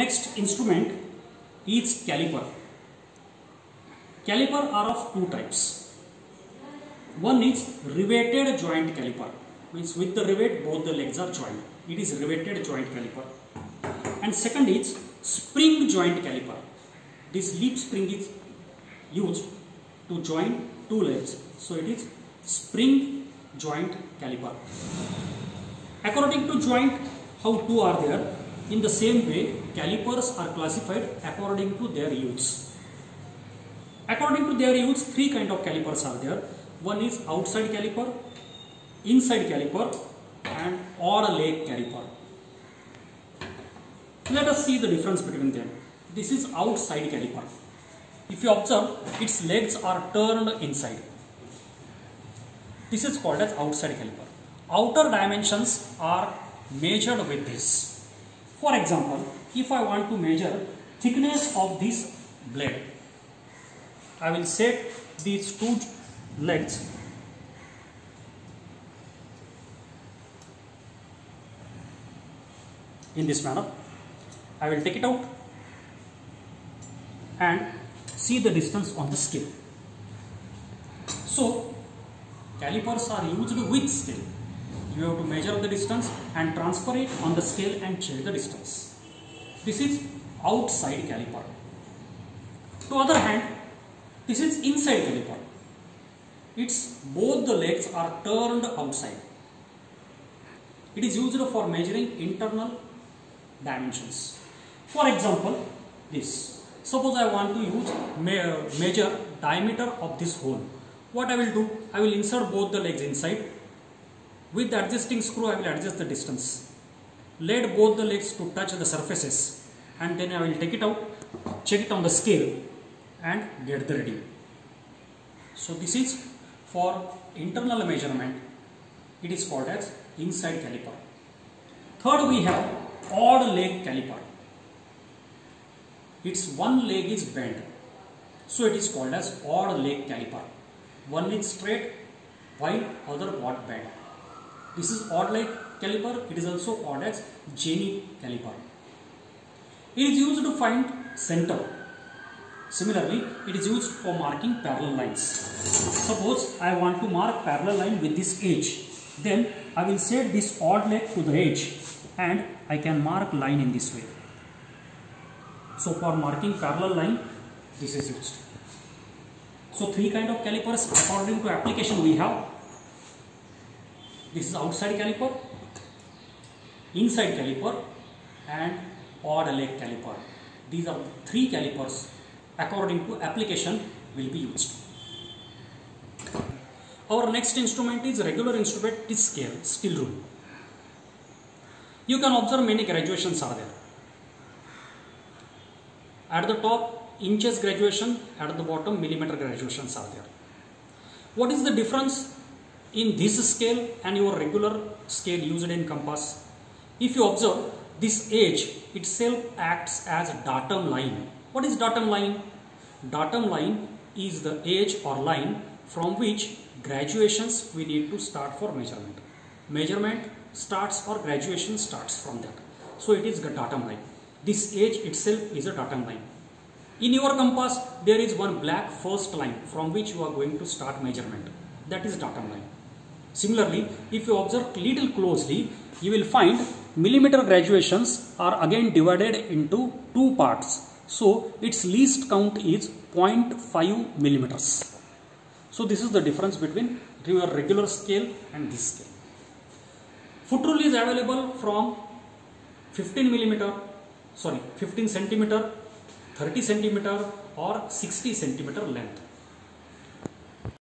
next instrument is caliper. Caliper are of two types. One is riveted joint caliper, means with the rivet both the legs are joined. It is riveted joint caliper. And second is spring joint caliper. This leaf spring is used to join two legs. So it is spring joint caliper. According to joint, how two are there? In the same way, calipers are classified according to their use. According to their use, three kind of calipers are there. One is outside caliper, inside caliper and odd leg caliper. Let us see the difference between them. This is outside caliper. If you observe, its legs are turned inside. This is called as outside caliper. Outer dimensions are measured with this. For example, if I want to measure thickness of this blade, I will set these two legs in this manner. I will take it out and see the distance on the scale. So, calipers are used with scale. You have to measure the distance and transfer it on the scale and check the distance. This is outside caliper. To other hand, this is inside caliper. Its both the legs are turned outside. It is used for measuring internal dimensions. For example, this. Suppose I want to use me measure diameter of this hole. What I will do? I will insert both the legs inside. With the adjusting screw, I will adjust the distance. Let both the legs to touch the surfaces and then I will take it out, check it on the scale and get the reading. So this is for internal measurement. It is called as inside caliper. Third we have odd leg caliper. Its one leg is bent. So it is called as odd leg caliper. One is straight while other got bent. This is odd leg caliper. It is also called as Jenny caliper. It is used to find center. Similarly, it is used for marking parallel lines. Suppose I want to mark parallel line with this edge. Then I will set this odd leg to the edge and I can mark line in this way. So for marking parallel line, this is used. So three kind of calipers according to application we have. This is outside caliper, inside caliper and odd leg caliper. These are three calipers according to application will be used. Our next instrument is regular instrument is scale, steel rule. You can observe many graduations are there. At the top inches graduation, at the bottom millimeter graduations are there. What is the difference in this scale and your regular scale used in compass? If you observe, this edge itself acts as a datum line. What is datum line? Datum line is the edge or line from which graduations we need to start for measurement. Measurement starts or graduation starts from that. So it is the datum line. This edge itself is a datum line. In your compass, there is one black first line from which you are going to start measurement. That is datum line. Similarly, if you observe little closely, you will find millimeter graduations are again divided into two parts. So its least count is 0.5 millimeters. So this is the difference between your regular scale and this scale. Foot rule is available from 15 millimeter, sorry 15 centimeter, 30 centimeter or 60 centimeter length.